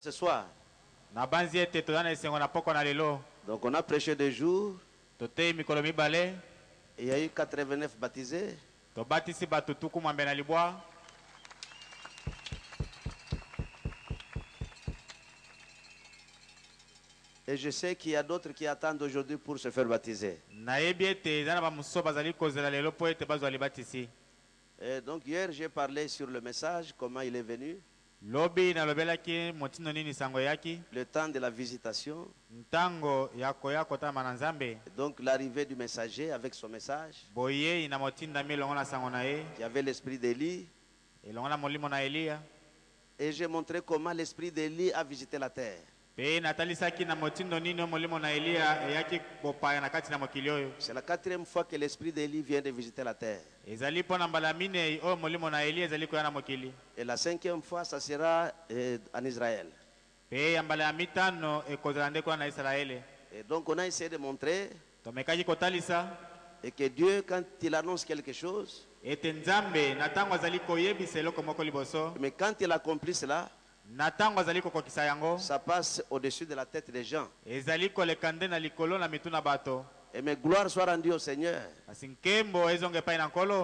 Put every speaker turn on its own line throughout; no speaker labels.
ce soir. Donc on a prêché deux jours et il y a eu 89 baptisés. Et je sais qu'il y a d'autres qui attendent aujourd'hui pour se faire baptiser. Et donc hier, j'ai parlé sur le message, comment il est venu,
lobi nalobelaki motindo nini sango
le temps de la visitation,
ntango ya koya kotama na nzambe.
Donc l'arrivée du messager avec son message,
boyei na motindami elongo na sango na ye.
Qui avait l'esprit d'Élie.
elongo na molimo na eliya
Et j'ai montré comment l'esprit d'Élie a visité la terre. C'est la quatrième fois que l'esprit d'Élie vient de visiter la terre. Et la cinquième fois, ça sera euh, en Israël. Et donc on a essayé de montrer
tomekaki kotalisa
et que Dieu, quand il annonce quelque chose, mais quand il accomplit cela, ça passe au-dessus de la tête des gens. Et mais gloire soit rendue au Seigneur,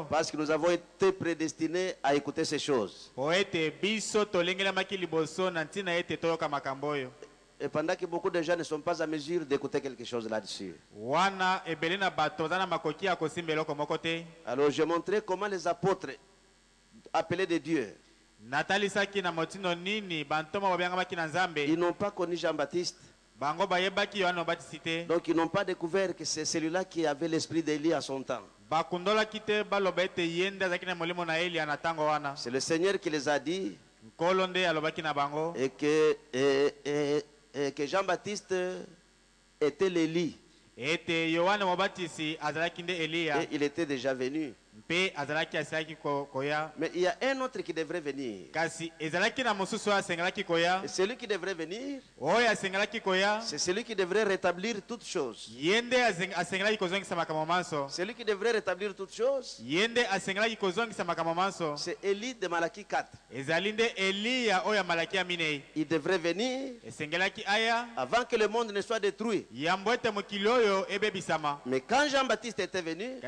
parce que nous avons été prédestinés à écouter ces choses. Et pendant que beaucoup de gens ne sont pas à mesure d'écouter quelque chose là-dessus. Alors j'ai montré comment les apôtres, appelés de Dieu, ils n'ont pas connu Jean-Baptiste. Donc ils n'ont pas découvert que c'est celui-là qui avait l'esprit d'Élie à son temps. C'est le Seigneur qui les a dit et que, et- et- et que Jean-Baptiste était l'Élie. Et il était déjà venu. Mais il y a un autre qui devrait venir. Et celui qui devrait venir, c'est celui qui devrait rétablir toutes choses. Celui qui devrait rétablir toutes choses, c'est Élie de Malachie 4.
ezali nde eliya oyo ya malaki ya minei
Il devrait venir avant que le monde ne soit détruit. Mais quand Jean-Baptiste était venu,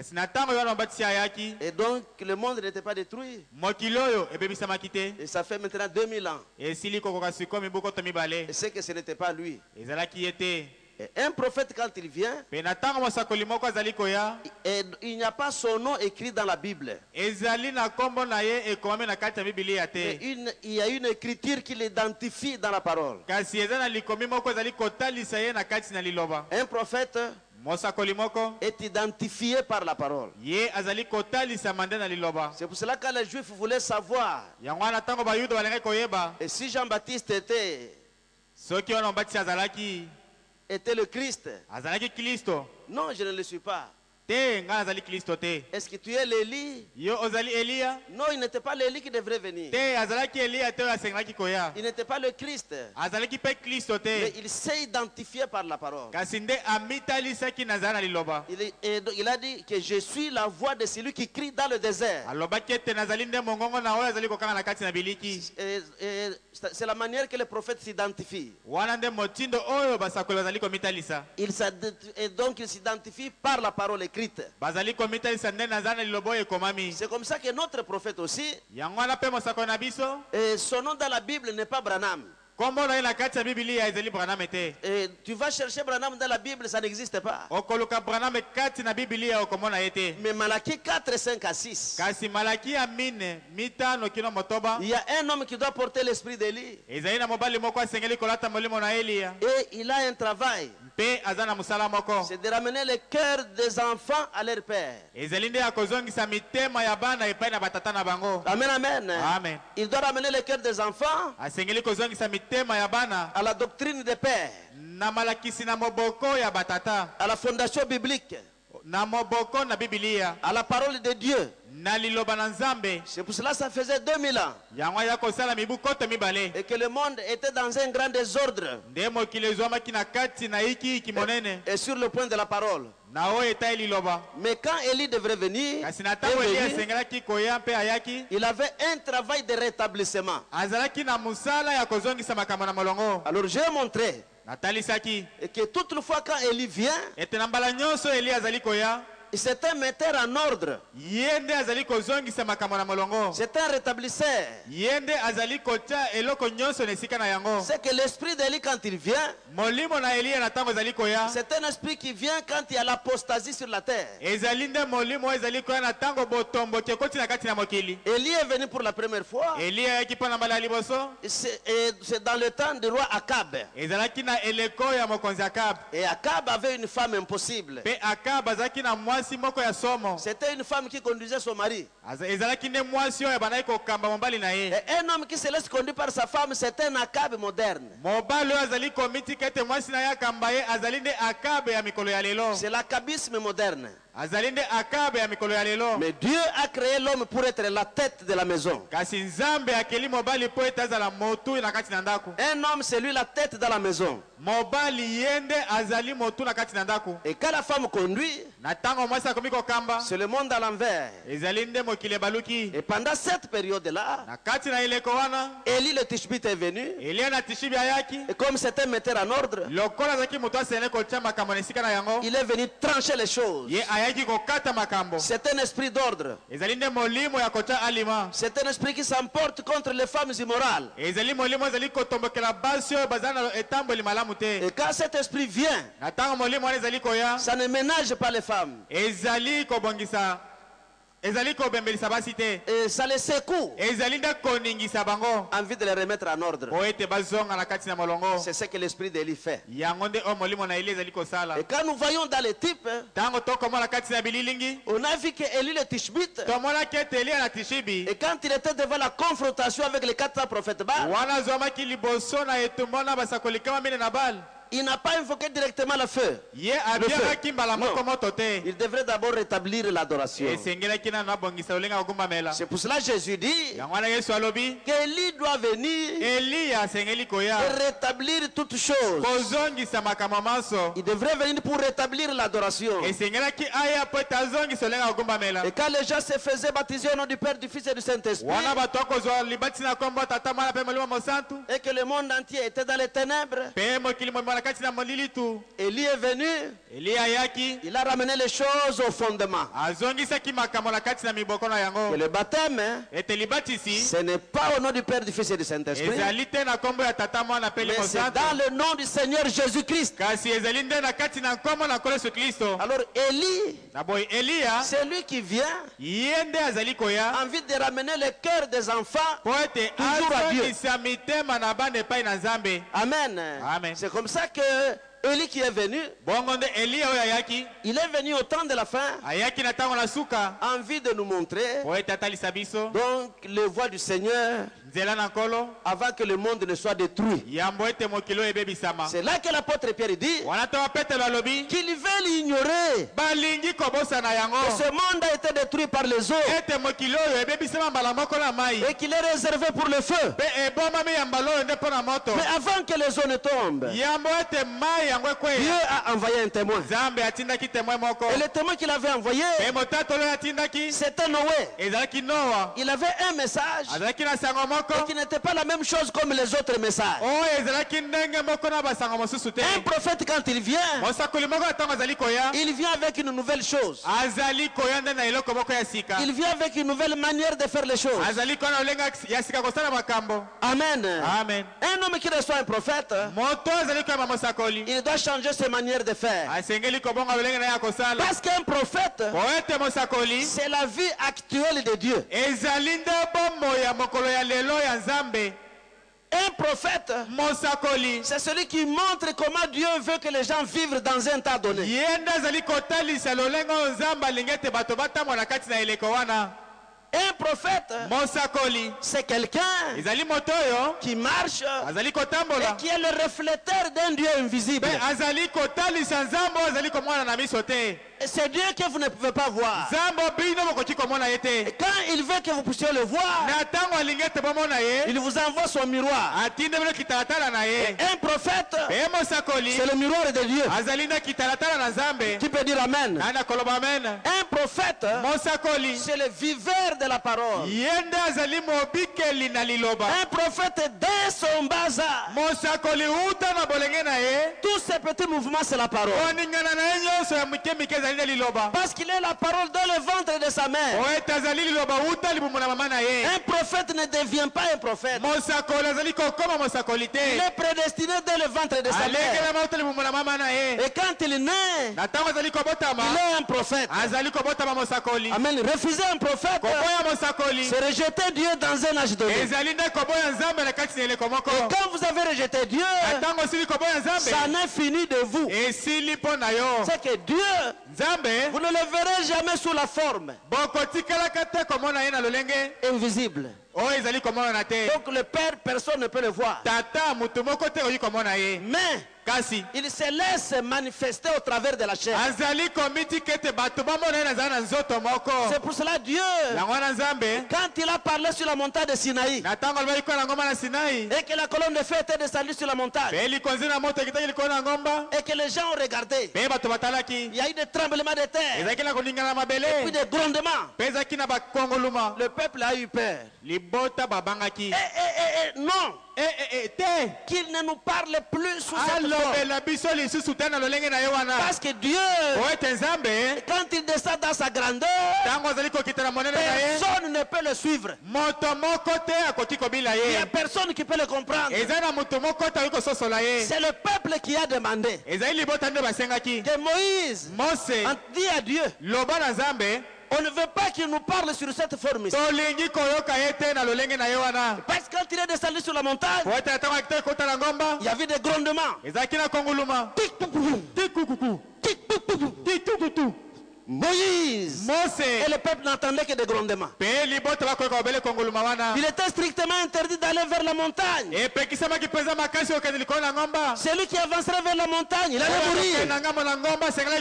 et donc le monde n'était pas détruit,
te
et ça fait maintenant 2000 ans,
koto mibale
et c'est que ce n'était pas lui. Et un prophète, quand il vient, et il n'y a pas son nom écrit dans la Bible. une- il y a une écriture qui l'identifie dans la parole. Un prophète est identifié par la parole. C'est pour cela que les Juifs voulaient savoir. Et si Jean-Baptiste était, était le Christ, non, je ne le suis pas.
Te ngai nazali kristo te
Est-ce que tu es l'Élie?
Yo ozali eliya
Non, il n'était pas l'Élie qui devrait venir.
te azalaki eliya te oyo asengelaki koya
Il n'était pas le Christ.
azalaki mpe kristo
Mais il s'est identifié par la parole.
kasi nde amitalisaki nazala na liloba
Il, a dit que je suis la voix de celui qui crie dans le désert.
alobaki ete nazali nde mongongo na oyo azali kokanga na kati na biliki
Et- et C'est la manière que les prophètes s'identifient.
wana nde motindo oyo basakoli bazali komitalisa
Il s'ad- Et donc il s'identifie par la parole écrite.
écrite.
C'est comme ça que notre prophète aussi. Et son nom dans la Bible n'est pas Branham. Et tu vas chercher Branham dans la Bible, ça n'existe pas.
te
Mais Malachie 4, 5 à 6,
kasi malaki ya mine mitano kino motoba.
Il y a un homme qui doit porter l'esprit d'Élie. Et il a un travail, c'est de ramener le cœur des enfants à leur père. Amen, amen.
amen.
Il doit ramener le cœur des enfants
mitema ya bana
à la doctrine des pères,
na malakisi na moboko ya batata
à la fondation biblique.
Na moboko na bibilia
à la parole de Dieu.
na liloba na nzambe.
C'est pour cela que ça faisait 2000 ans.
Yango ya kosala mibu koto mibale.
Et que le monde était dans un grand désordre.
Nde mokili ezwamaki na kati na ikiiki monene.
Et sur le point de la parole.
na oyo etai liloba.
Mais quand Élie devrait venir,
kasi na ntango eli asengelaki koya mpe ayaki
il avait un travail de rétablissement.
azalaki na mosala ya kozongisa makambo na molongo.
Alors j'ai montré
natalisaki.
Et que toutefois quand Élie vient,
eli
c'est un metteur en ordre,
ye nde azali kozongisa makambo na molongo
c'est un rétablisseur.
ye nde azali kotia eloko nyonso na esika na yango
C'est que l'esprit d'Élie quand il vient,
molimo na eliya na ntango ezali koya
c'est un esprit qui vient quand il y a l'apostasie sur la terre.
ezali nde molimo oyo ezali koya na ntango botomboki ekoti na kati na mokili
Élie est venu pour la première fois.
eliya ayaki mpo na mbala ya liboso
C'est et dans le temps du roi Akab.
ezalaki na eleko ya mokonzi akab
Et Akab avait une femme impossible.
mpe akab azalaki na mwasi moko ya somo
C'était une femme qui conduisait son mari. Et un homme qui se laisse conduire par sa femme, c'est un Akab moderne. C'est l'acabisme moderne. Mais Dieu a créé l'homme pour être la tête de la maison. Un homme, c'est lui la tête dans la maison. Et quand la femme conduit, c'est le monde à l'envers. Et pendant cette période-là, Élie le Tishbite est venu. Et comme c'était un metteur en ordre, il est venu trancher les choses. C'est un esprit d'ordre. C'est un esprit qui s'emporte contre les femmes immorales. Et quand cet esprit vient, ça ne ménage pas les femmes.
Ezali kobembelisa basi te
Et ça les secoue.
ezali nde koningisa bango
Envie de les remettre en ordre.
po ete bazonga na kati na molongo
C'est ce que l'esprit d'Élie fait.
yango nde oyo molimo na eli ezali kosala
Et quand nous voyons dans les types,
ntango tokomona kati na bililingi
on a vu que Élie le Tishbite,
tomonaki ete eliya na tishibi
et quand il était devant la confrontation avec les quatre prophètes Baal,
wana azwamaki liboso na etumba na basakoli kama mine na bale
il n'a pas invoqué directement le feu. Non. Il devrait d'abord rétablir l'adoration. C'est pour cela que Jésus dit qu'Élie doit venir et rétablir toutes choses. Il devrait venir pour rétablir l'adoration. Et quand les gens se faisaient baptiser au nom du Père, du Fils et du Saint-Esprit, et que le monde entier était dans les ténèbres, Élie est venu, il a ramené les choses au fondement. Et le baptême, hein, ce n'est pas au nom du Père, du Fils et du Saint-Esprit, mais c'est dans le nom du Seigneur Jésus-Christ. Alors Élie,
eliya
c'est lui qui vient, envie de ramener le cœur des enfants. Toujours à Dieu. Amen.
Amen.
C'est comme ça que Élie qui est venu, il est venu au temps de la fin, envie de nous montrer. Donc les voies du Seigneur avant que le monde ne soit détruit. C'est là que l'apôtre Pierre dit qu'ils veulent ignorer ce monde a été détruit par les eaux et qu'il est réservé pour le feu. Mais avant que les eaux ne tombent, Dieu a envoyé un témoin. Et le témoin qu'il avait envoyé, c'était Noé. Il avait un message et qui n'était pas la même chose comme les autres messages.
te
Un prophète, quand il vient, il vient avec une nouvelle chose. Il vient avec une nouvelle manière de faire les choses. Amen.
amen
Un homme qui reçoit un prophète, il doit changer ses manières de faire. Parce qu'un prophète, c'est la vie actuelle de Dieu. Un prophète, c'est celui qui montre comment Dieu veut que les gens vivent dans un temps donné. Un prophète, c'est quelqu'un qui marche et qui est le refléteur d'un Dieu invisible. C'est Dieu que vous ne pouvez pas voir. Et quand il veut que vous puissiez le voir, il vous envoie son miroir. Un prophète, c'est le miroir de Dieu. Qui peut dire Amen? Un prophète, c'est le viveur de la parole. Un prophète, dès son
ye.
Tous ces petits mouvements, c'est la parole. Parce qu'il est la parole dans le ventre de sa mère.
ye
Un prophète ne devient pas un prophète. Il est prédestiné dans le ventre de sa mère.
ye
Et quand il naît, il est un prophète. Amen. Refuser un prophète, c'est rejeter Dieu dans un âge donné. Et quand vous avez rejeté Dieu, ça n'est fini de vous. C'est que Dieu, vous ne le verrez jamais sous la forme invisible.
te
Donc le Père, personne ne peut le voir. Mais
kasi
il se laisse manifester au travers de la chair.
azali komitika ete bato bamona ye nazali na nzoto moko
C'est pour cela Dieu,
yango wana nzambe
quand il a parlé sur la montagne de Sinaï,
na ntango alobaki koya na ngomba na sinai
et que la colonne de feu était descendue sur la montagne,
mpe likonzi na moto ekitaki likolo na ngomba
et que les gens ont regardé,
mpe bato batalaki
il y a eu des tremblements de terre,
ezalaki na koningana na
puis des grondements.
mpe ezalaki na bakongoluma
Le peuple a eu peur.
libota babangaki
Et, et, et, et non, qu'il ne nous parle plus sous cette forme. Parce que Dieu, quand il descend dans sa grandeur, personne ne peut le suivre. Il n'y a personne qui peut le comprendre. C'est le peuple qui a demandé. Que Moïse dit à Dieu, on ne veut pas qu'il nous parle sur cette forme.
wana.
Parce que quand il est descendu sur la montagne, il y avait des grondements. Moïse et le peuple n'entendaient que des grondements. Il était strictement interdit d'aller vers la montagne. Celui qui avancerait vers la montagne, il allait mourir.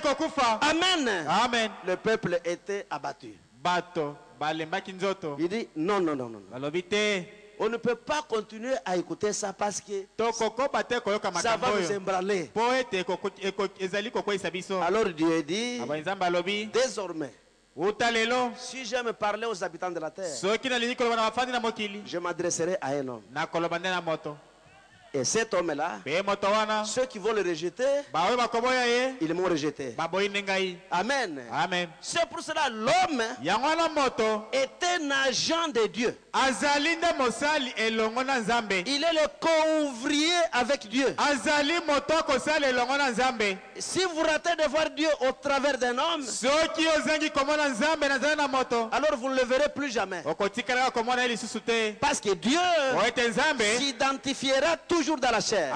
kokufa
Amen.
amen
Le peuple était abattu. Il dit non, non, non, non. non. On ne peut pas continuer à écouter ça parce que ça va nous
biso.
Alors Dieu dit,
nzambe alobi.
désormais, si j'aime parler aux habitants de la terre, je m'adresserai à un homme.
nakoloba nde na moto
Et cet homme-là,
wana
ceux qui vont le rejeter, ils m'ont rejeté. Amen.
amen
C'est pour cela l'homme est un agent de Dieu. Il est le co-ouvrier avec Dieu. Si vous ratez de voir Dieu au travers d'un homme, alors vous ne le verrez plus jamais. Parce que Dieu s'identifiera toujours dans la chair.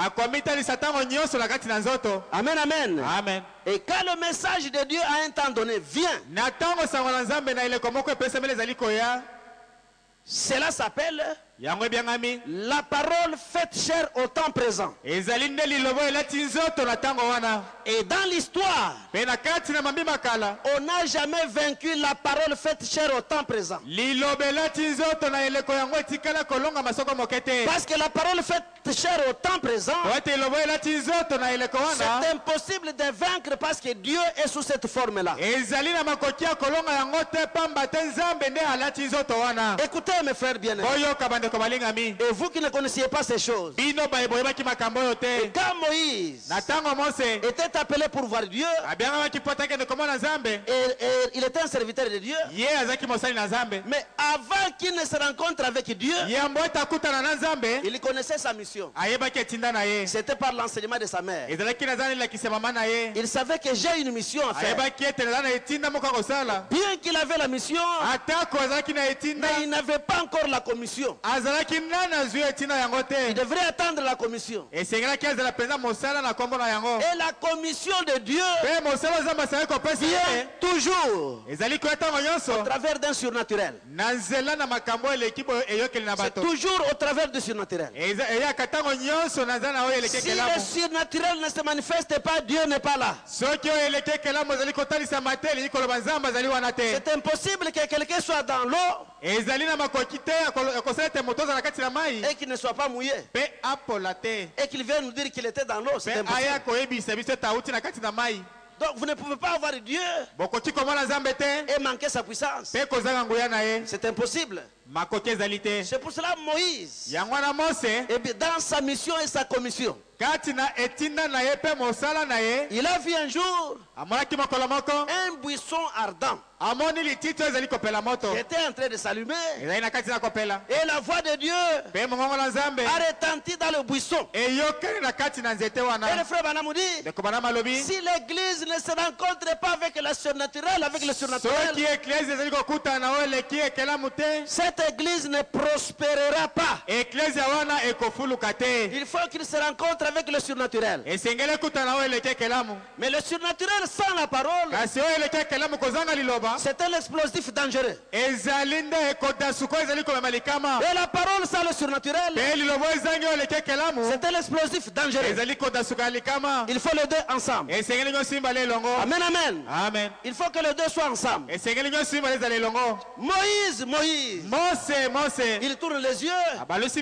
Amen, amen.
amen
Et quand le message de Dieu à un temps donné vient, cela s'appelle la parole faite chair au temps présent. Et dans l'histoire, on n'a jamais vaincu la parole faite chair au temps présent. Parce que la parole faite chair au temps présent, c'est impossible de vaincre parce que Dieu est sous cette forme-là. Écoutez mes frères bien-aimés, et vous qui ne connaissiez pas ces choses, quand Moïse était appelé pour voir Dieu, et, et il était un serviteur de Dieu, mais avant qu'il ne se rencontre avec Dieu, il connaissait sa mission. C'était par l'enseignement de sa mère. Il savait que j'ai une mission à faire. Bien qu'il avait la mission, mais il n'avait pas encore la commission. Il devrait attendre la commission. Et la commission de Dieu vient toujours au travers d'un surnaturel. C'est toujours au travers du surnaturel. Si le surnaturel ne se manifeste pas, Dieu n'est pas là. C'est impossible que quelqu'un soit dans l'eau et qu'il ne soit pas mouillé. Et qu'il vienne nous dire qu'il était dans l'eau. Donc vous ne pouvez pas avoir Dieu et manquer sa puissance. C'est impossible. C'est pour cela Moïse, eh dans sa mission et sa commission, il a vu un jour un buisson ardent. Qui était en train de s'allumer. Et la voix de Dieu a retenti dans le buisson. Et le frère Banamou dit, si l'église ne se rencontre pas avec le surnaturel, avec le surnaturel,
eklesi
cette église ne prospérera pas. Il faut qu'il se rencontre avec le surnaturel. Mais le surnaturel sans la parole, c'est un explosif dangereux. Et la parole sans le surnaturel, c'est un explosif dangereux. Il faut les deux ensemble. Amen, amen.
amen
Il faut que les deux soient ensemble. Moïse, Moïse,
mose mose
il tourne les yeux,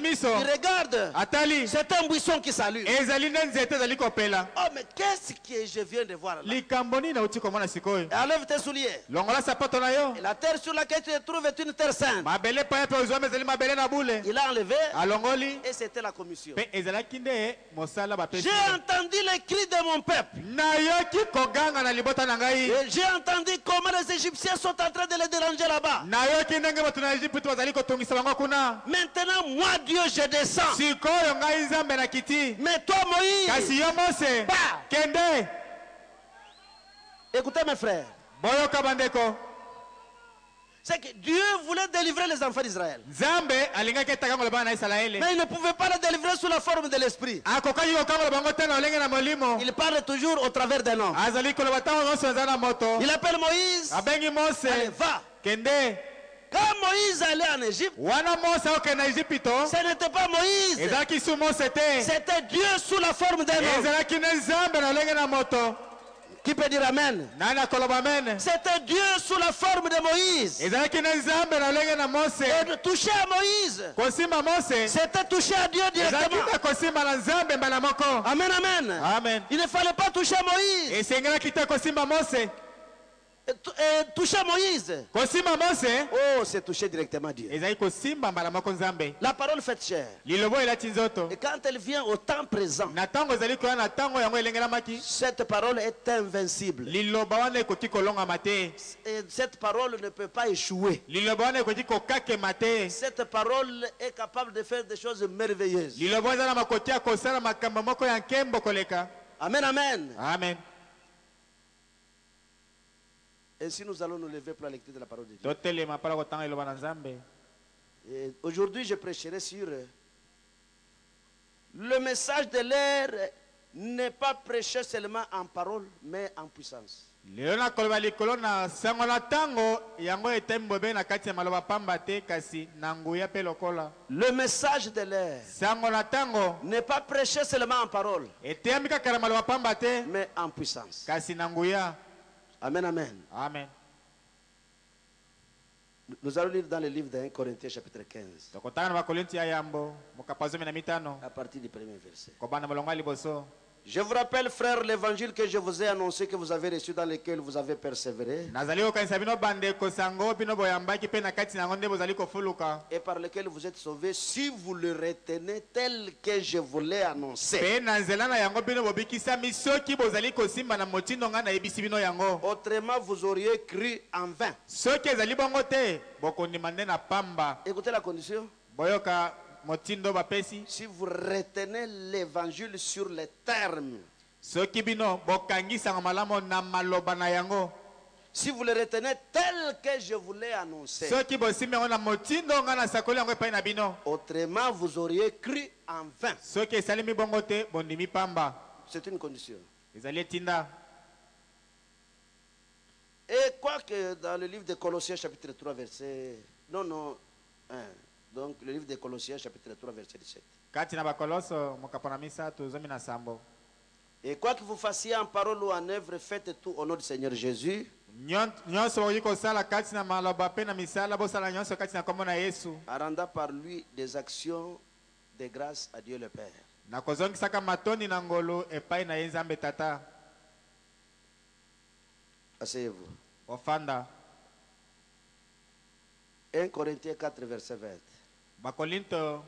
miso
il regarde.
atali
C'est un buisson qui s'allume.
kopela
Oh, mais qu'est-ce que je viens de voir là? Enlève tes souliers. Et la terre sur laquelle tu te trouves est une terre sainte. Il a enlevé et c'était la commission. J'ai entendu les cris de mon peuple. j'ai entendu comment les Égyptiens sont en train de les déranger là-bas. Maintenant, moi, Dieu, je descends. Mais toi, Moïse,
kende.
Écoutez mes frères, c'est que Dieu voulait délivrer les enfants d'Israël. Mais il ne pouvait pas les délivrer sous la forme de l'esprit. Il parle toujours au travers d'un homme. Il appelle Moïse. Allez, va.
kende
Quand Moïse allait en Égypte,
egypito
ce n'était pas Moïse. C'était Dieu sous la forme d'un homme. Qui peut dire Amen? C'était Dieu sous la forme de Moïse. Et de toucher à Moïse, c'était toucher à Dieu directement.
moko?
Amen, amen.
amen
Il ne fallait pas toucher à Moïse. Toucher à Moïse.
kosimba mose
Oh, c'est toucher directement Dieu. La parole fait chair. Et quand elle vient au temps présent, cette parole est invincible. cette parole ne peut pas échouer. Cette parole est capable de faire des choses merveilleuses. amen. amen Ainsi, nous allons nous lever pour la lecture de la parole de Dieu. Et Aujourd'hui, je prêcherai sur euh, le message de l'air n'est pas prêché seulement en parole, mais en puissance. Le message de l'air n'est pas prêché seulement en parole, mais en puissance. Amen, amen.
amen
Nous allons lire dans le livre de 1 Corinthiens chapitre 15,
tokotanga na bakolinti ya yambo mokapa zomi na mitano
à partir du premier verset. Je vous rappelle, frères, l'évangile que je vous ai annoncé, que vous avez reçu, dans lequel vous avez persévéré, et par lequel vous êtes sauvés, si vous le retenez tel que je vous l'ai annoncé. Autrement, vous auriez cru en vain. Écoutez la condition. Si vous retenez l'évangile sur les termes, si vous le retenez tel que je
na bino
autrement vous auriez cru en vain. C'est une condition. Et quoique dans le livre de Colossiens chapitre 3 verset... Non, non, 1. Donc le livre de Colossiens chapitre 3 verset 17.
kati na bakoloso mokapo na misato zomi na sambo
Et quoi que vous fassiez en parole ou en œuvre, faites tout au nom du Seigneur Jésus, en rendant par lui des actions de grâce à Dieu le Père. Asseyez-vous.
ofanda
1 Corinthiens 4 verset 20.
Bakolinto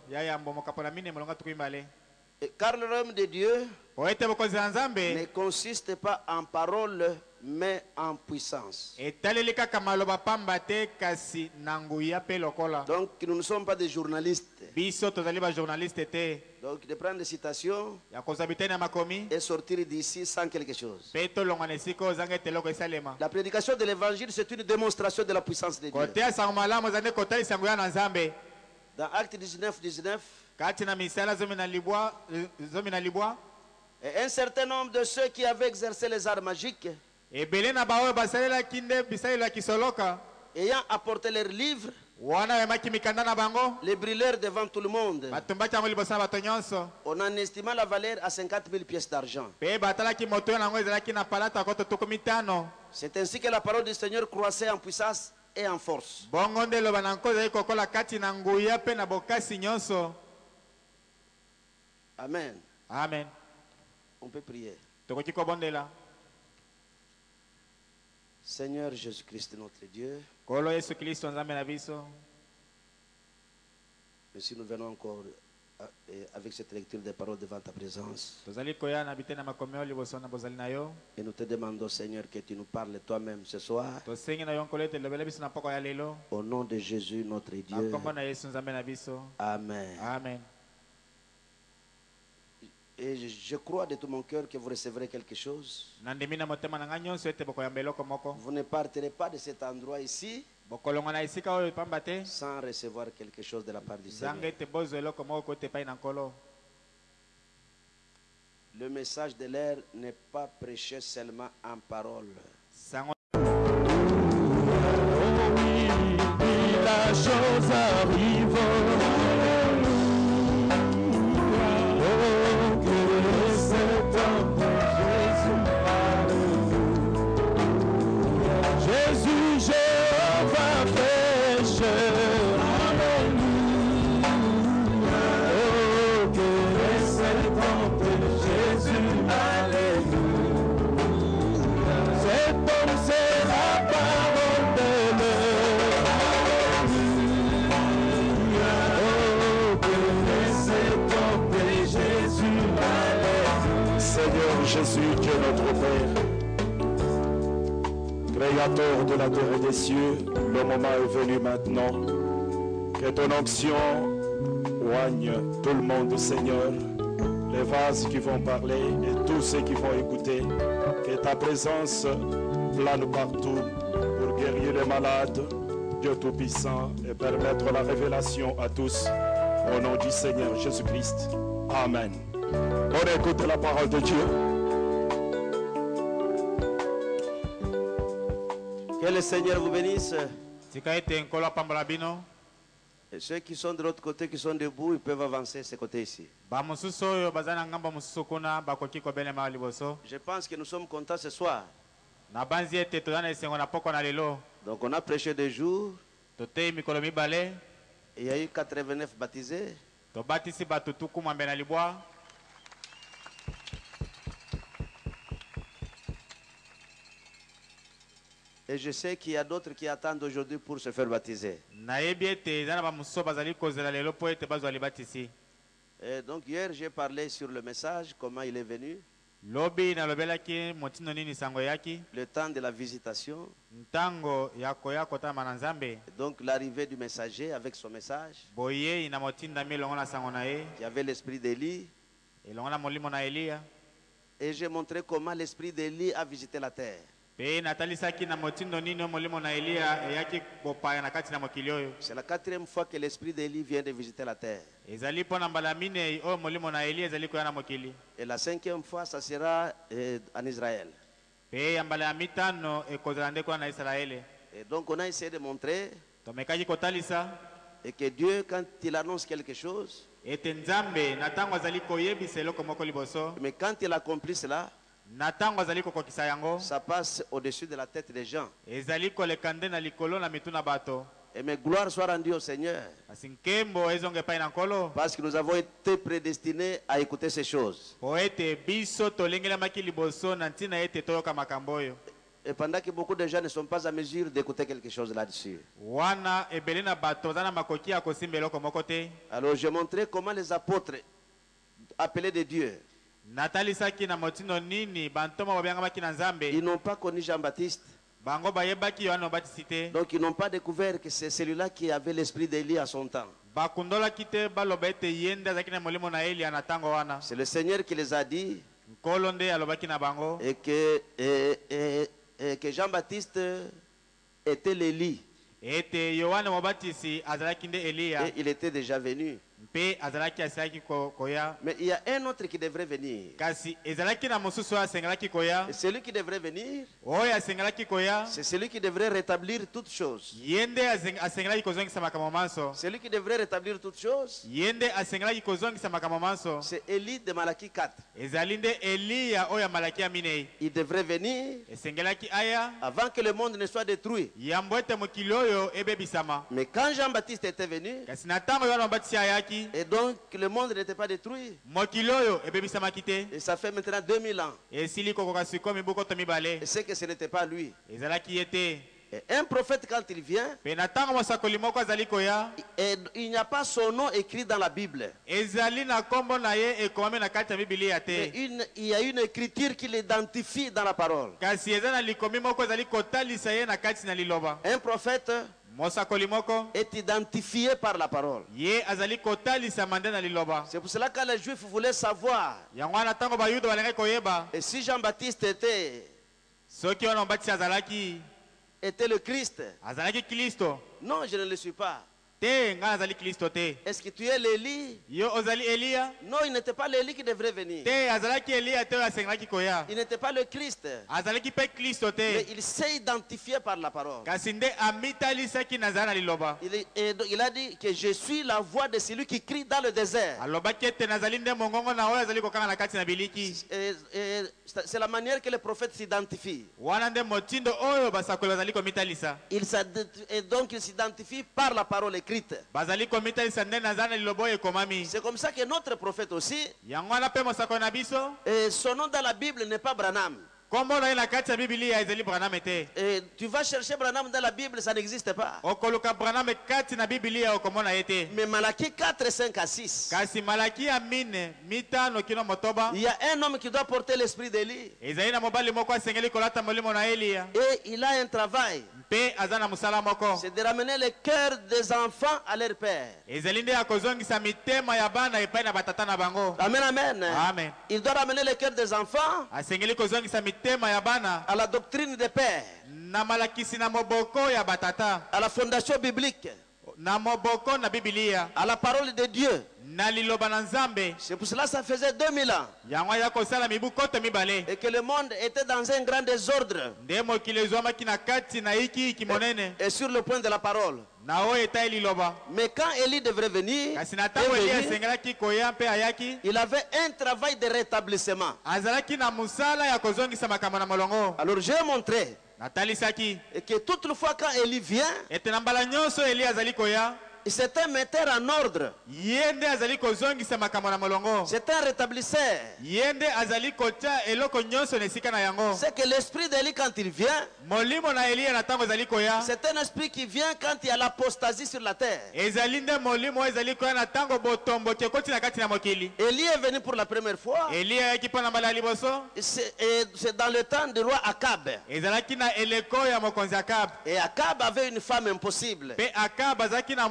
mine molonga
car le royaume de Dieu ne consiste pas en parole, mais en puissance. Donc nous ne sommes pas des journalistes. Donc de prendre des citations et sortir d'ici sans quelque chose. La prédication de l'évangile, c'est une démonstration de la puissance de Dieu. Dans Acte 19, 19,
kati na misala zomi na libwa eh, zomi na libwa
et un certain nombre de ceux qui avaient exercé les arts magiques, ayant apporté leurs livres, les brûlèrent devant tout le monde. On en estima la valeur à 50 000 pièces d'argent. C'est ainsi que la parole du Seigneur croissait en puissance et en force.
bongo nde eloba na nko ezali kokola kati na nguya mpe na bokasi nyonso
Amen.
amen
On peut prier.
tokoki kobondela
Seigneur Jésus-Christ, notre Dieu,
kolo yesu kristo nzambe na biso
si nous venons encore avec cette lecture des paroles devant ta présence, et nous te demandons, Seigneur, que tu nous parles toi-même ce soir, au nom de Jésus, notre Dieu. Amen.
amen.
Et je, crois de tout mon cœur que vous recevrez quelque chose. Vous ne partirez pas de cet endroit ici sans recevoir quelque chose de la part du Seigneur. Le message de l'air n'est pas prêché seulement en parole.
sango
la chose De
la terre des cieux, le moment est venu maintenant. Que ton onction oigne tout le monde, Seigneur. Les vases qui vont parler et tous ceux qui vont écouter. Que ta présence plane partout pour guérir les malades, Dieu Tout-Puissant, et permettre la révélation à tous. Au nom du Seigneur Jésus-Christ. Amen. On écoute la parole de Dieu.
Le Seigneur vous bénisse. Et ceux qui sont de l'autre côté, qui sont debout, ils peuvent avancer ce côté ici.
bamosusu oyo baza na ngambo mosusu kuna bakoki kobelema liboso
Je pense que nous sommes contents ce soir. Donc on a prêché deux jours. il y a eu 89 baptisés. Et je sais qu'il y a d'autres qui attendent aujourd'hui pour se faire baptiser. Et donc hier, j'ai parlé sur le message, comment il est venu, le temps de la visitation, donc l'arrivée du messager avec son message,
ye.
Qui avait l'esprit d'Élie. Et j'ai montré comment l'esprit d'Élie a visité la terre.
Mokili oyo
C'est la quatrième fois que l'esprit d'Élie vient de visiter la terre.
na mokili.
Et la cinquième fois, ça sera en Israël. Et donc on a essayé de montrer et que Dieu, quand il annonce quelque chose, mais quand il accomplit cela, ça passe au-dessus de la tête des gens. Et mais gloire soit rendue au Seigneur, parce que nous avons été prédestinés à écouter ces choses. Et pendant que beaucoup de gens ne sont pas à mesure d'écouter quelque chose là-dessus. Alors j'ai montré comment les apôtres appelés de Dieu,
natalisaki na motindo nini bantoma babengamaki na nzambe
ils n'ont pas connu Jean-Baptiste.
bango bayebaki yohane mobatisi te
Donc ils n'ont pas découvert que c'est celui-là qui avait l'esprit d'Élie à son temps.
bakundolaki te baloba ete ye nde azalaki na molimo na eliya na ntango wana
C'est le Seigneur qui les a dit
nkolo nde alobaki na bango
et que, et- et- et que Jean-Baptiste était l'Élie.
ete yohane mobatisi azalaki nde eliya
Et il était déjà venu. Mais il y a un autre qui devrait venir. Et celui qui devrait venir, c'est celui qui devrait rétablir toutes choses. Celui qui devrait rétablir toutes choses, c'est Élie de Malachie 4.
ezali nde eliya oyo ya malaki ya minei
Il devrait venir avant que le monde ne soit détruit. Mais quand Jean-Baptiste était venu, et donc le monde n'était pas détruit,
te
et ça fait maintenant 2000 ans,
koto mibale
et c'est que ce n'était pas lui. Et un prophète, quand il vient, et il n'y a pas son nom écrit dans la Bible. une- il y a une écriture qui l'identifie dans la parole. Un prophète est identifié par la parole. C'est pour cela que les Juifs voulaient savoir. Et si Jean-Baptiste était, était le Christ, non, je ne le suis pas.
Te ngai nazali kristo te
Est-ce que tu es l'Élie?
Yo ozali eliya
Non, il n'était pas l'Élie qui devrait venir.
te azalaki eliya te oyo asengelaki koya
Il n'était pas le Christ.
azalaki mpe kristo
Mais il s'est identifié par la parole.
kasi nde amitalisaki nazala na liloba
Il, a dit que je suis la voix de celui qui crie dans le désert.
alobaki ete nazali nde mongongo na oyo azali kokanga na kati na biliki
Et- et C'est la manière que les prophètes s'identifient.
wana nde motindo oyo basakoli bazali komitalisa
Il s'ad- Et donc il s'identifie par la parole écrite. C'est comme ça que notre prophète aussi, et son nom dans la Bible n'est pas Branham. Et tu vas chercher Branham dans la Bible, ça n'existe pas.
te
Mais Malachie 4, 5 à 6,
kasi malaki ya mine mitano kino motoba.
Il y a un homme qui doit porter l'esprit d'Élie. Et il a un travail, c'est de ramener le cœur des enfants à leur père. Amen, amen.
amen.
Il doit ramener le cœur des enfants
mitema ya bana
à la doctrine des pères,
na malakisi na moboko ya batata
à la fondation biblique,
na moboko na bibilia
à la parole de Dieu.
na liloba na nzambe.
C'est pour cela que ça faisait 2000 ans.
Yango ya kosala mibu koto mibale.
Et que le monde était dans un grand désordre.
Nde mokili ezwamaki na kati na ikiiki monene.
Et sur le point de la parole. Mais quand Élie devrait venir, il avait un travail de rétablissement. Alors j'ai montré et que toutefois quand Élie vient,
eli
c'est un metteur en ordre,
ye nde azali kozongisa makambo na molongo
c'est un rétablisseur.
ye nde azali kotia eloko nyonso na esika na yango
C'est que l'esprit d'Élie quand il vient,
molimo na eliya na ntango ezali koya
c'est un esprit qui vient quand il y a l'apostasie sur la terre.
ezali nde molimo oyo ezali koya na ntango botomboki ekoti na kati na mokili
Élie est venu pour la première fois.
eliya ayaki mpo na mbala ya liboso
C'est et dans le temps du roi Akab.
ezalaki na eleko ya mokonzi akabe
Et Akab avait une femme impossible.
azalaki na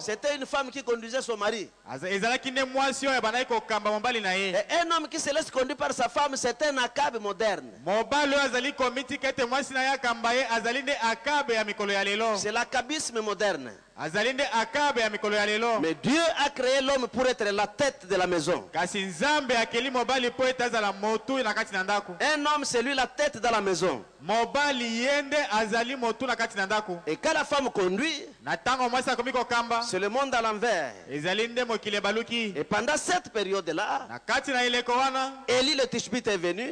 C'était une femme qui conduisait son mari. Et un homme qui se laisse conduire par sa femme, c'est un akabe moderne. C'est l'acabisme moderne. Mais Dieu a créé l'homme pour être la tête de la maison. Un homme, c'est lui la tête dans la maison. Et quand la femme conduit, c'est le monde à l'envers. Et pendant cette période-là, Élie le Tishbite est venu.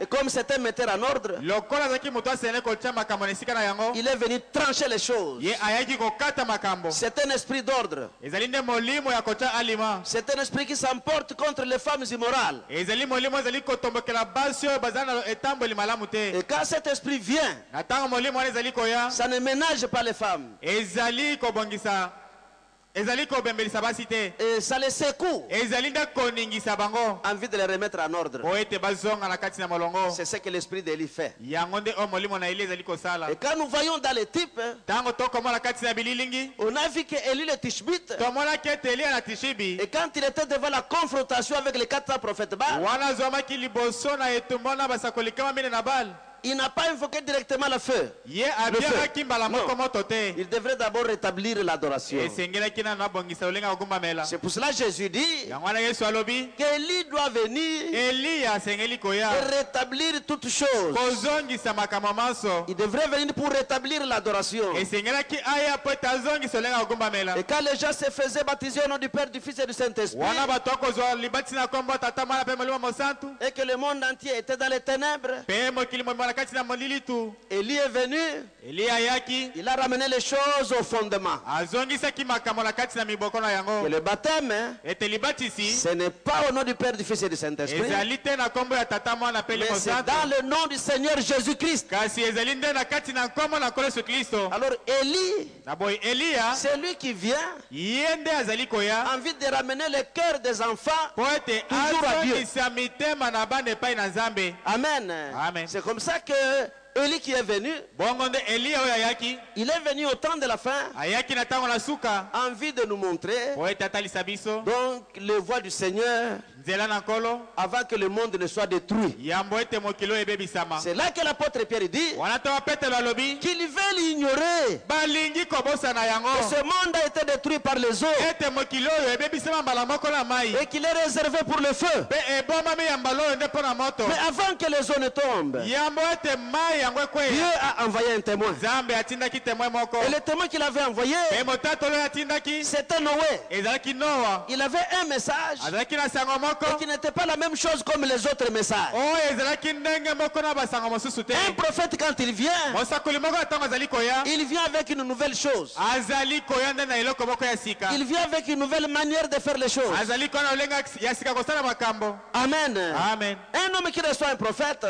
Et comme c'était un metteur en ordre, il est venu trancher les choses. C'est un esprit d'ordre. C'est un esprit qui s'emporte contre les femmes immorales. Et quand cet esprit vient, ça ne ménage pas les femmes.
Ezali kobembelisa basi te
Et ça les secoue.
ezali nde koningisa bango
Envie de les remettre en ordre.
po ete bazonga na kati na molongo
C'est ce que l'esprit d'Élie fait.
yango nde oyo molimo na eli ezali kosala
Et quand nous voyons dans les types,
ntango tokomona kati na bililingi
on a vu que Élie le Tishbite,
tomonaki ete eliya na tishibi
et quand il était devant la confrontation avec les quatre prophètes Baal,
wana azwamaki liboso na etumbu na basakoli kama mine na bale
il n'a pas invoqué directement le feu. Non. Il devrait d'abord rétablir l'adoration. C'est pour cela que Jésus dit qu'Élie doit venir et rétablir toutes choses. Il devrait venir pour rétablir l'adoration. Et quand les gens se faisaient baptiser au nom du Père, du Fils et du Saint-Esprit, et que le monde entier était dans les ténèbres, Élie est venu, il a ramené les choses au fondement. Et le baptême, hein, ce n'est pas au nom du Père, du Fils et du Saint-Esprit, mais c'est dans le nom du Seigneur Jésus-Christ. Alors Élie, c'est lui qui vient envie de ramener le cœur des enfants. Toujours à Dieu. Amen.
Amen.
C'est comme ça que Élie qui est venu, il est venu au temps de la fin, envie de nous montrer. Donc les voies du Seigneur avant que le monde ne soit détruit. C'est là que l'apôtre Pierre dit qu'ils veulent ignorer que ce monde a été détruit par les eaux. Et qu'il est réservé pour le feu. Mais avant que les eaux ne tombent, Dieu a envoyé un témoin. Et le témoin qu'il avait envoyé, c'était Noé. Il avait un message et qui n'était pas la même chose comme les autres messages.
te
Un prophète, quand il vient, il vient avec une nouvelle chose. Il vient avec une nouvelle manière de faire les choses. Amen.
amen
Un homme qui reçoit un prophète,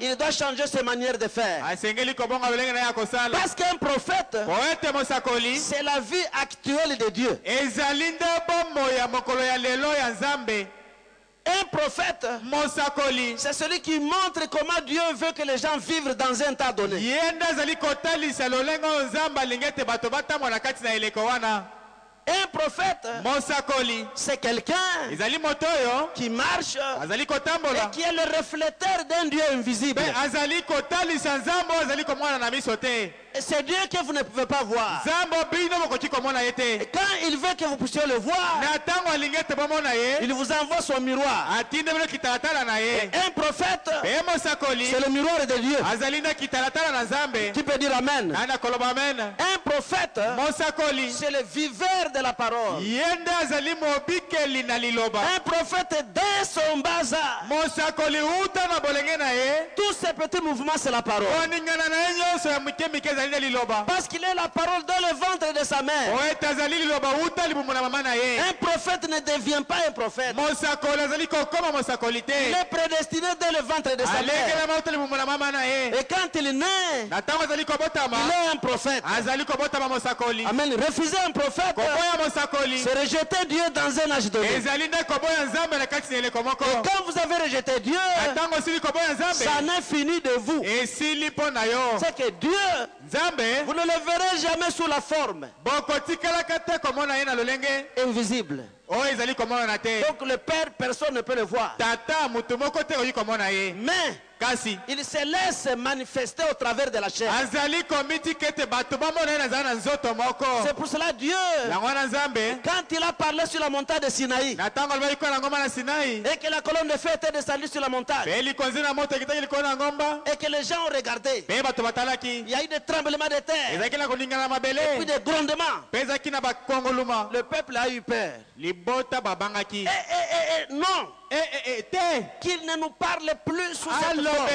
il doit changer ses manières de faire.
kosala
Parce qu'un prophète, c'est la vie actuelle de Dieu. Un prophète, c'est celui qui montre comment Dieu veut que les gens vivent dans un temps donné. Un prophète, c'est quelqu'un qui marche et qui est le refléteur d'un Dieu invisible. C'est Dieu que vous ne pouvez pas voir. Et quand il veut que vous puissiez le voir, il vous envoie son miroir. Un prophète, c'est le miroir de Dieu. Tu peux dire Amen. Un prophète, c'est le viveur de la parole. Un prophète, dès son
ye
tous ces petits mouvements, c'est la parole. Parce qu'il est la parole dans le ventre de sa mère. Un prophète ne devient pas un prophète. Il est prédestiné dans le ventre de sa mère. Et quand il naît, il est un prophète. Amen. Refuser un prophète, c'est rejeter Dieu dans un âge donné.
moko
Quand vous avez rejeté Dieu, ça n'est fini de vous. C'est que Dieu vous ne le verrez jamais sous la forme invisible.
te
Donc le Père, personne ne peut le voir. Mais
kasi.
Il se laisse manifester au travers de la chair.
azali komitika ete bato bamona ye nazali na nzoto moko.
C'est pour cela Dieu,
yango wana nzambe.
quand il a parlé sur la montagne de Sinaï,
na ntango alobaki koya na ngomba na sinai
et que la colonne de feu était descendue sur la montagne,
mpe likonzi na moto ekitaki likolo na ngomba.
et que les gens ont regardé,
mpe bato batalaki.
il y a eu des tremblements de terre,
ezalaki na koningana na
puis des grondements.
mpe ezalaki na bakongoluma.
Le peuple a eu peur.
libota babangaki.
Et, et, et, et non, qu'il ne nous parle plus sous cette forme.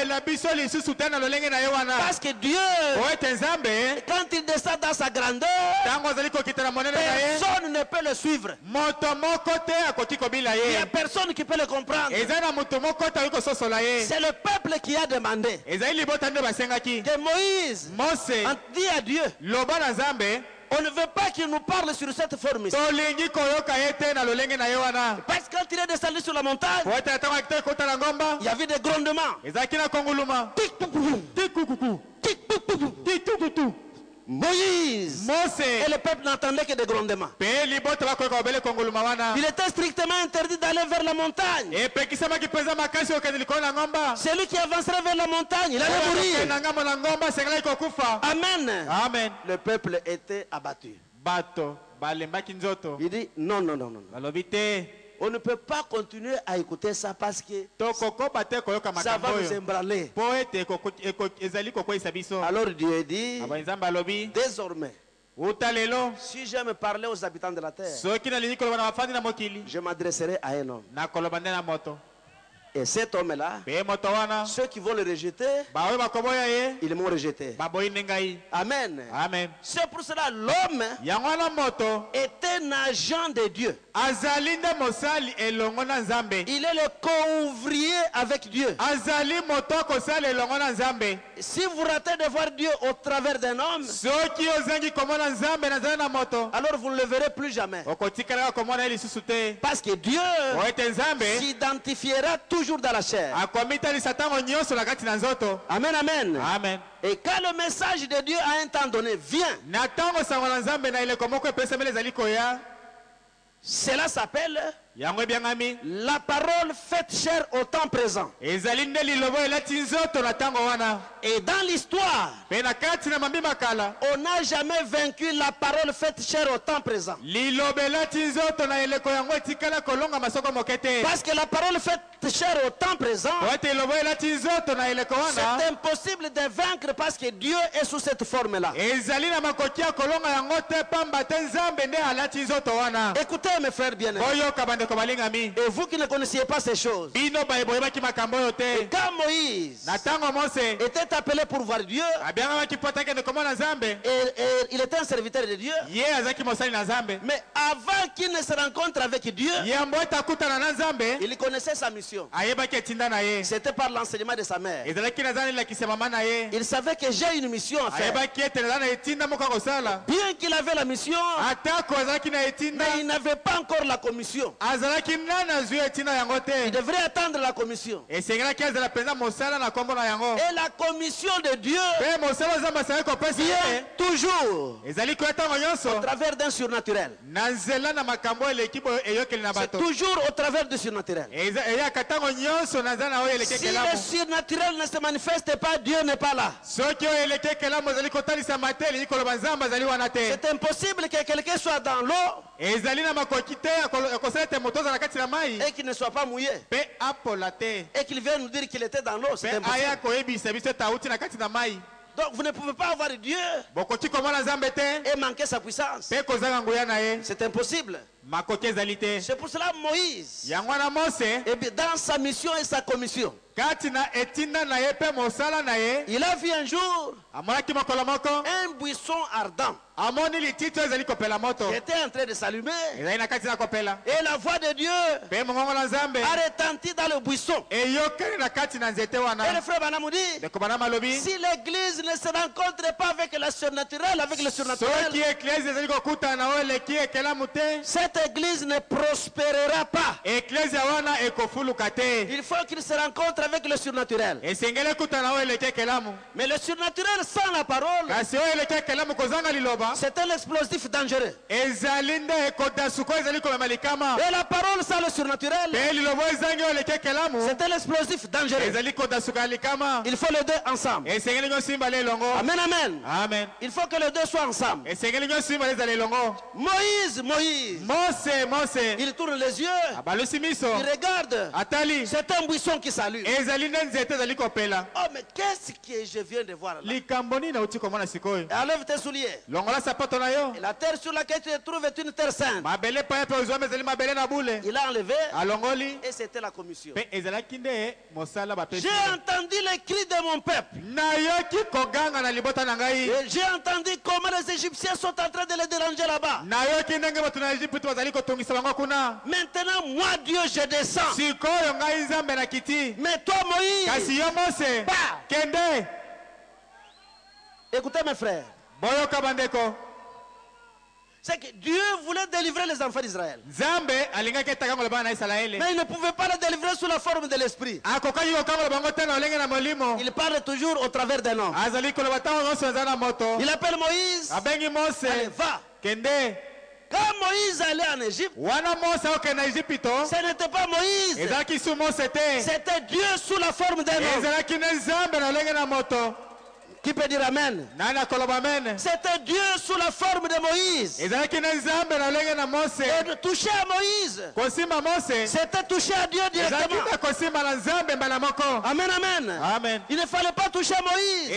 Parce que Dieu, quand il descend dans sa grandeur, personne ne peut le suivre. Il n'y a personne qui peut le comprendre. C'est le peuple qui a demandé. Que Moïse dit à Dieu, on ne veut pas qu'il nous parle sur cette forme.
wana.
Parce que quand il est descendu sur la montagne, il y avait des grondements. Moïse et le peuple n'entendaient que des grondements. Il était strictement interdit d'aller vers la montagne. Celui qui avancerait vers la montagne, il allait mourir.
kokufa
Amen.
amen
Le peuple était abattu. Il dit non, non, non, non. non. On ne peut pas continuer à écouter ça parce que ça va nous
biso.
Alors Dieu dit,
nzambe alobi.
désormais, si j'aime parler aux habitants de la terre, je m'adresserai à un homme.
nakoloba nde na moto
Et cet homme-là,
wana
ceux qui vont le rejeter, ils m'ont rejeté. Amen.
amen
C'est pour cela l'homme est un agent de Dieu. Il est le co-ouvrier avec Dieu. Si vous ratez de voir Dieu au travers d'un homme, alors vous ne le verrez plus jamais. Parce que Dieu s'identifiera toujours dans la chair. Amen, amen.
amen
Et quand le message de Dieu à un temps donné vient, cela s'appelle la parole faite chair au temps présent. Et dans l'histoire, on n'a jamais vaincu la parole faite chair au temps présent. Parce que la parole faite chair au temps présent, c'est impossible de vaincre parce que Dieu est sous cette forme-là. Écoutez mes frères bien-aimés, et vous qui ne connaissiez pas ces choses, quand Moïse
na
était appelé pour voir Dieu,
nzambe
et, et il était un serviteur de Dieu, mais avant qu'il ne se rencontre avec Dieu, il connaissait sa mission.
ye
C'était par l'enseignement de sa mère. Il savait que j'ai une mission à faire.
ya kosala
Bien qu'il avait la mission, mais il n'avait pas encore la commission. Il devrait attendre la commission. Et la commission de Dieu
kopesa
vient toujours au travers d'un surnaturel. C'est toujours au travers du surnaturel.
Eleki
Si le surnaturel ne se manifeste pas, Dieu n'est pas là. C'est impossible que quelqu'un soit dans l'eau et qu'il ne soit pas mouillé. Et qu'il vienne nous dire qu'il était dans l'eau. C'est impossible. Donc vous ne pouvez pas avoir Dieu et manquer sa puissance. C'est impossible. C'est pour cela Moïse,
mose.
eh dans sa mission et sa commission, il a vu un jour un buisson ardent. Était en train de s'allumer. Et la voix de Dieu a retenti dans le buisson. Et le frère Banamou dit, si l'église ne se rencontre pas avec le surnaturel, avec le surnaturel, cette église ne prospérera pas. Il faut qu'il se rencontre avec le surnaturel. Mais le surnaturel sans la parole,
kasi oyo eleki ekelamu kozanga liloba.
C'est un explosif dangereux.
ezali nde kodasuko ezali komema likama.
Et la parole sans le surnaturel,
mpe liloba ezangi oyo eleki ekelamu
c'est un explosif dangereux.
ezali kodasuka ya likama.
Il faut les deux ensemble.
esengeli nyonso imbala elongo.
Amen, amen.
amen.
Il faut que les deux soient ensemble.
esengeli nyonso imbala ezala elongo.
Moïse, Moïse,
mose mose.
Il tourne les yeux,
abalusi miso.
Il regarde.
atali.
C'est un buisson qui salue.
ezali nde nzete ezali kopela.
Oh, mais qu'est-ce que je viens de voir là?
Komona sikoyo
Enlève tes souliers.
longola sapato na yo
Et la terre sur laquelle tu te trouves est une terre sainte.
mabele paya mpe ozwami ezali mabele na bule
Il a enlevé
alongoli
et c'était la commission.
mpe ezalaki nde mosala bapesi
J'ai entendu les cris de mon peuple.
nayoki koganga na libota na ngai
Et j'ai entendu comment les Égyptiens sont en train de les déranger là-bas.
nayoki ndenge bato na egypte bazali kotungisa bango kuna
Maintenant, moi, Dieu, je descends.
sikoyo ngai nzambe na kiti
Mais toi, Moïse,
kasi yo mose
Ba.
kende
écoutez mes frères, c'est que Dieu voulait délivrer les enfants d'Israël. Mais il ne pouvait pas les délivrer sous la forme de l'esprit. Il parle toujours au travers d'un homme. Il appelle Moïse. Allez, va.
kende
Quand Moïse allait en Égypte, ce n'était pas Moïse. C'était Dieu sous la forme d'un homme. Qui peut dire Amen? C'était Dieu sous la forme de Moïse. Et de toucher à Moïse, c'était toucher à Dieu directement. Amen, amen.
amen
Il ne fallait pas toucher à Moïse.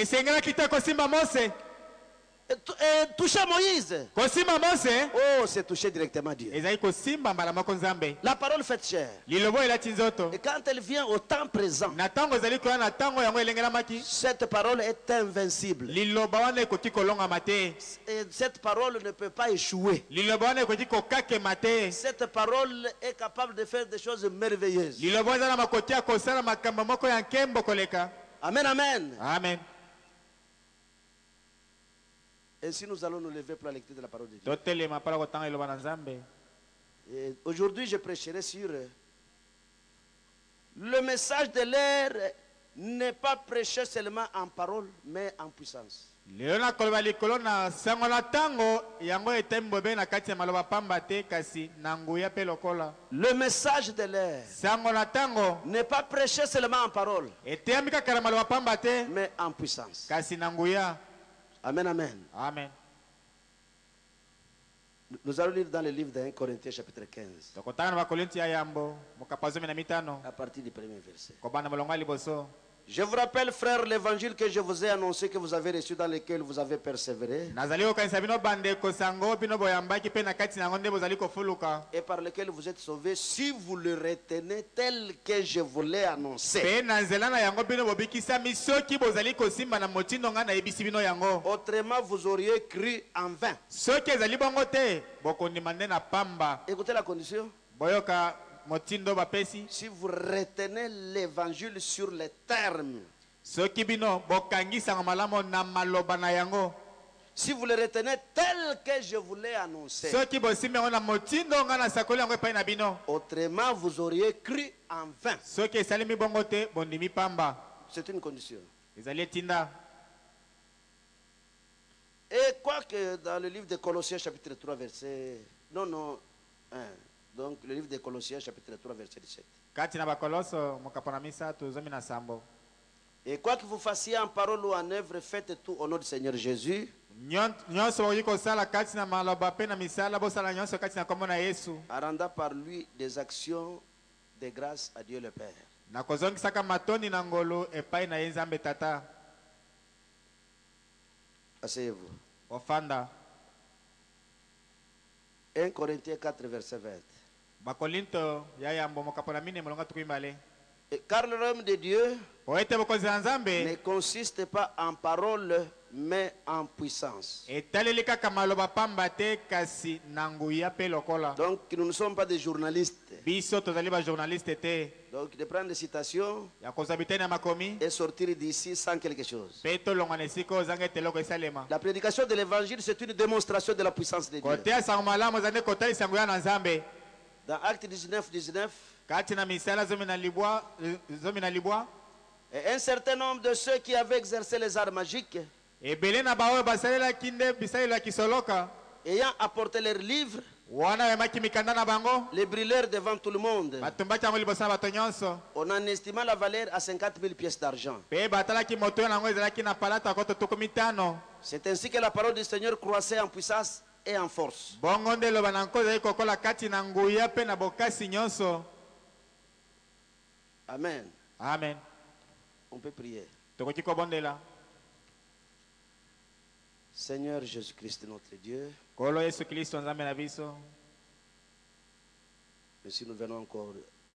Toucher à Moïse.
kosimba mose
Oh, c'est toucher directement Dieu. La parole fait chair. Et quand elle vient au temps présent, cette parole est invincible. cette parole ne peut pas échouer. Cette parole est capable de faire des choses merveilleuses. amen. amen Ainsi, nous allons nous lever pour la lecture de la parole de Dieu. Et Aujourd'hui, je prêcherai sur euh, le message de l'air n'est pas prêché seulement en parole, mais en puissance. Le message de l'air n'est pas prêché seulement en parole, mais en puissance. Amen, amen.
amen
Nous allons lire dans le livre de 1 Corinthiens chapitre 15,
tokotanga na bakolinti ya yambo mokapa zomi na mitano
à partir du premier verset. Je vous rappelle, frères, l'évangile que je vous ai annoncé, que vous avez reçu, dans lequel vous avez persévéré, et par lequel vous êtes sauvés, si vous le retenez tel que je vous l'ai annoncé. Autrement, vous auriez cru en vain. Écoutez la condition. Si vous retenez l'évangile sur les termes, si vous le retenez tel que je
na bino
autrement, vous auriez cru en vain. C'est une condition. Et quoique dans le livre de Colossiens, chapitre 3, verset. Non, non. 1. Donc, le livre de Colossiens, chapitre 3, verset 17.
kati na bakoloso mokapo na misato zomi na sambo
Et quoi que vous fassiez en parole ou en œuvre, faites tout au nom du Seigneur Jésus, en rendant par lui des actions de grâce à Dieu le Père. Asseyez-vous.
ofanda
1 Corinthiens 4, verset 20.
Bakolinto na mine
car le royaume de Dieu ne consiste pas en parole, mais en puissance.
etaleli kaka maloba pamba te kasi na nguya mpe lokola
Donc, nous ne sommes pas des journalistes.
biso tozali bajournaliste te
Donc de prendre des citations
ya kozwa biteni ya makomi
et sortir d'ici sans quelque chose.
mpe tolongwa na esika oyo ozanga ete eloko esalema
La prédication de l'évangile, c'est une démonstration de la puissance de Dieu.
koteya sango malamu eza nde kotalisa yango ya na nzambe
Dans Acte 19, 19,
kati na misala zomi na libwa zomi na libwa
et un certain nombre de ceux qui avaient exercé les arts magiques, ayant apporté leurs livres, les brûlèrent devant tout le monde. On en estima la valeur à 50 000 pièces d'argent. C'est ainsi que la parole du Seigneur croissait en puissance et en force.
bongo nde eloba na nko ezali kokola kati na nguya mpe na bokasi nyonso
Amen.
amen
On peut prier.
tokoki kobondela
Seigneur Jésus-Christ, notre Dieu,
kolo yesu kristo nzambe na biso
Merci, nous venons encore